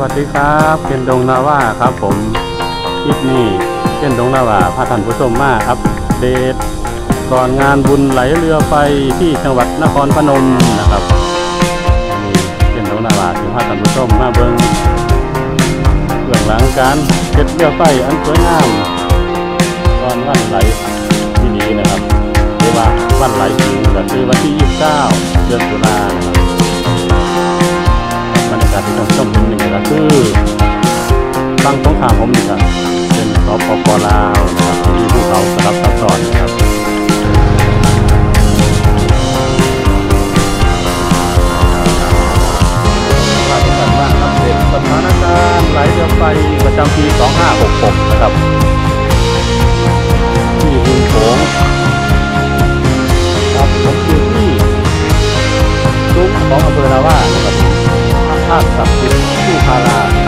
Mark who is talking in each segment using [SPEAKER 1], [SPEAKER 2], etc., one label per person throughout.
[SPEAKER 1] วัสดีครับเป็นดงนาว่าครับผมคลิปนี้เป็นดงนาว่าพาท่านผู้ชมมาอัปเดตก่อนงานบุญไหลเรือไฟที่จังหวัดนครพนมนะครับนี่เป็นดงนาว่าที่พาท่านผู้ชมมาเบิ้งเบื้องหลังการเก็บเรือไฟอันสวยงาม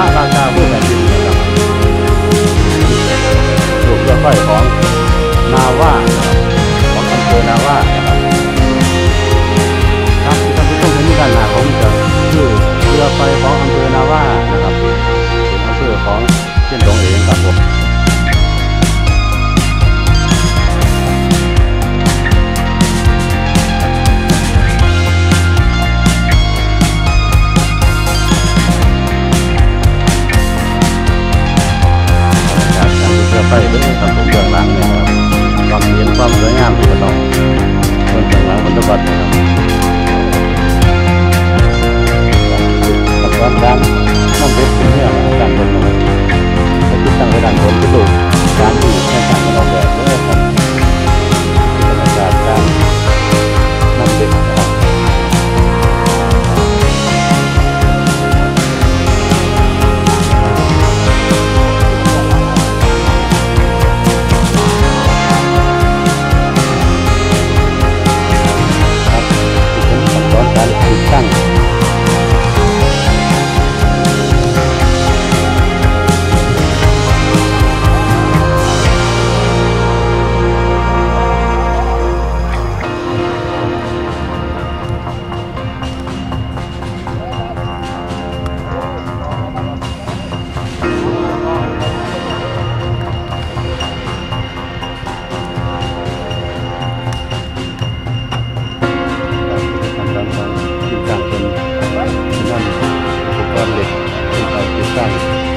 [SPEAKER 1] าพระราชาผู้แผ่นดินนะครับถูกเรือไฟของนาว่าของอำเภอนาว่านะครับครับที่ท่านผู้ชมเห็นด้านหน้าผมจะคือเรือไฟของอำเภอนาว่านะครับเป็นอำเภอของ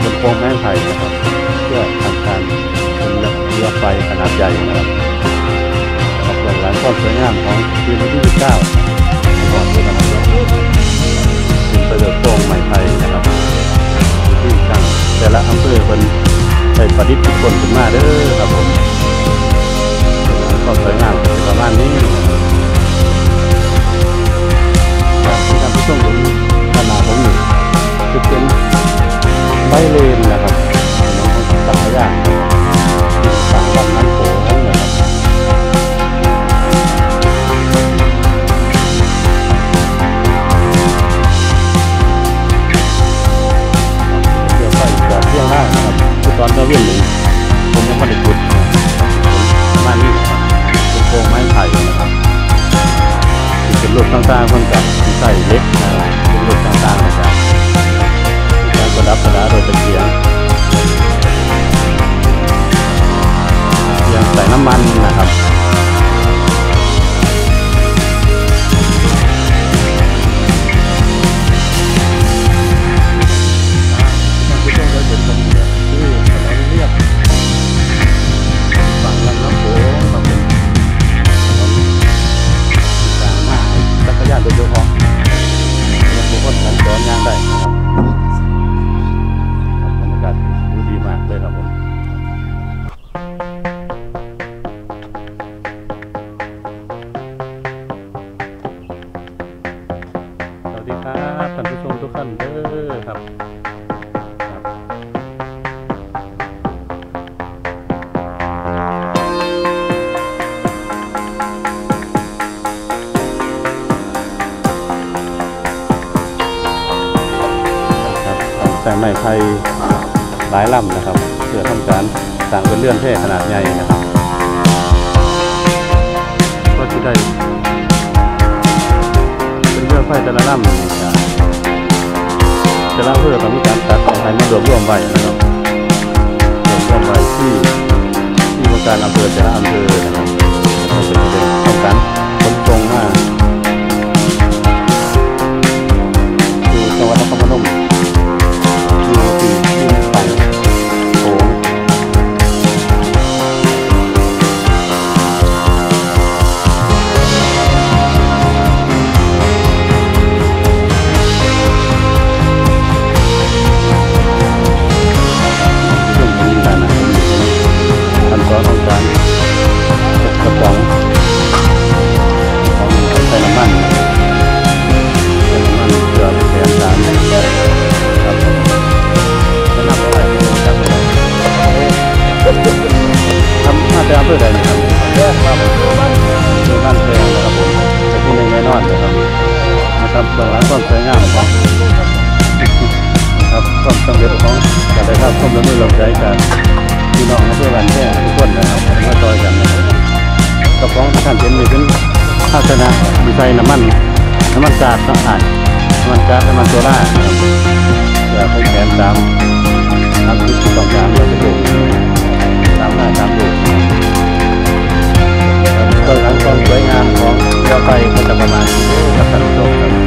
[SPEAKER 1] งบนโครงไม้ไผ่นะครับ เพื่อทำการเป็นเรือไฟขนาดใหญ่นะครับออกแบบหลังความสวยงามของปีที่19ก่อนที่จะมาเป็นประโยชน์โครงไม้ไผ่นะครับที่ตั้งแต่ละอำเภอเป็นใช้ประดิษฐ์ทุกคนขึ้นมาเด้อครับผมความสวยงามประมาณนี้ที่ท่านผู้ชมเห็นขนาดผมนี่จะเป็น ใบเลนนะครับน้องสังขยาสางลำน้ำโขงนะครับเดี๋ยวไปจอดเที่ยงได้นะครับคือตอนเราเวียนหนึ่งผมยังไม่ได้จุดประมาณนี้เป็นโครงไม้ไผ่นะครับที่เป็นรูปต่างๆ ปราโดยตะเกียงเกียงใส่น้ำมันนะครับ ใช้ไม้ไผ่หลายลำนะครับ เพื่อทำการสร้างเป็นเลื่อนเท่ขนาดใหญ่นะครับ ก็จะได้เป็นเรือไฟแต่ละลำนี่ครับแต่ละเภอต้องมีการตัดให้มารวมรวมไว้นะครับรวมรวมไว้ที่ที่ว่าการอำเภอแต่ละอำเภอ ท่านเห็นนี่เป็นภาชนะมีใส่น้ำมันน้ำมันกาดน้ำมันน้ำมันกาดน้ำมันโซล่าจะไปแทนตามตามที่ต้องการเราจะดูตามหน้าตามดูครับเบื้องหลังความสวยงามของเรือไฟก็จะประมาณนี้ครับท่านผู้ชมครับ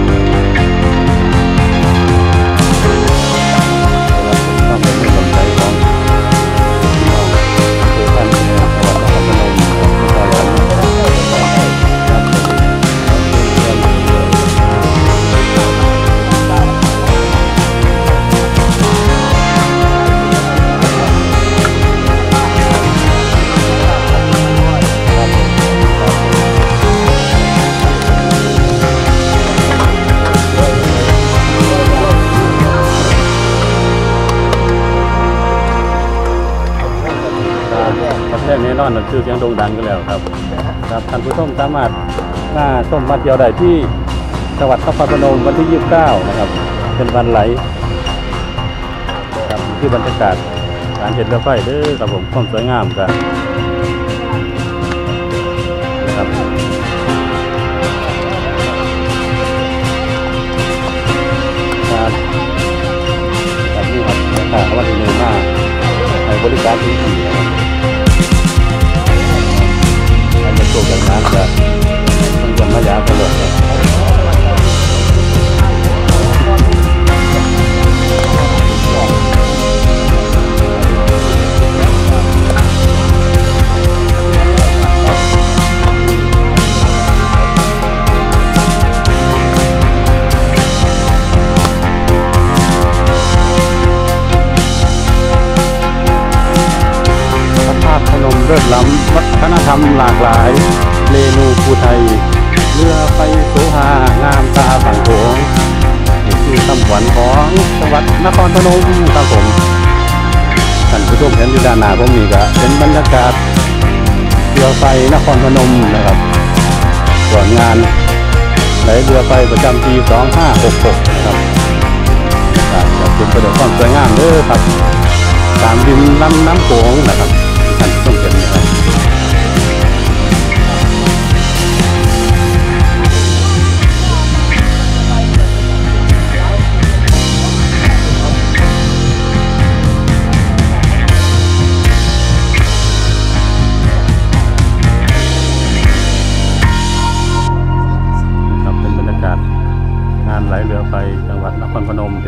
[SPEAKER 1] ประเทศนี้นอนชื่อเสียงโด่งดังกันแล้วครับครับท่านผู้ชมสามารถมาชมมาเที่ยวได้ที่จังหวัดนครพนมวันที่ 29 นะครับ เป็นวันไหลครับคือบรรยากาศการเห็นเรือไฟเด้อครับผมความสวยงามกันนะครับการแบบนี้ครับบรากาศวันที่หนึ่งมากในบริการที่ดีนะครับ อันจะ ไทย เรือไฟโสหางามตาฝั่งโขงนี่คือคำขวัญของจังหวัดนครพนมครับผมท่านผู้ชมเห็นอยู่ด้านหน้าผมนี่ก็เป็นบรรยากาศเรือไฟนครพนมนะครับส่วนงานไหลเรือไฟประจำปี 2566 นะครับการจัดเป็นประเด็นความสวยงามเด้อครับตามริมลำน้ำโขงนะครับ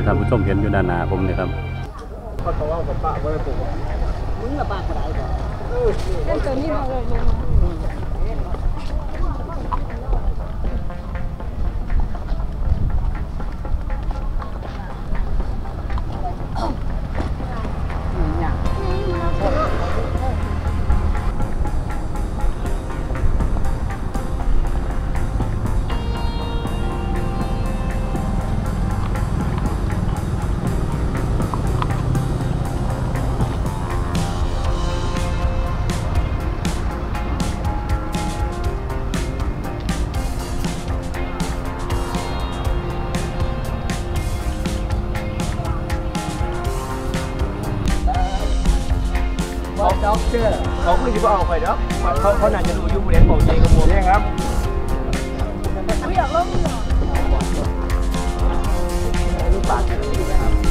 [SPEAKER 1] ที่ท่านผู้ชมเห็นอยู่ด้านหน้าผมนี่ครับ
[SPEAKER 2] เล่นตัวนี้มาเลยลงมา
[SPEAKER 3] เขา เขาคือจะเอาไปเนาะเขาเขาน่าจะดูยุคเรียนบอกเองกับผมเนี่ยครับ
[SPEAKER 2] อยากลงเหรอ
[SPEAKER 3] บาทนะครับ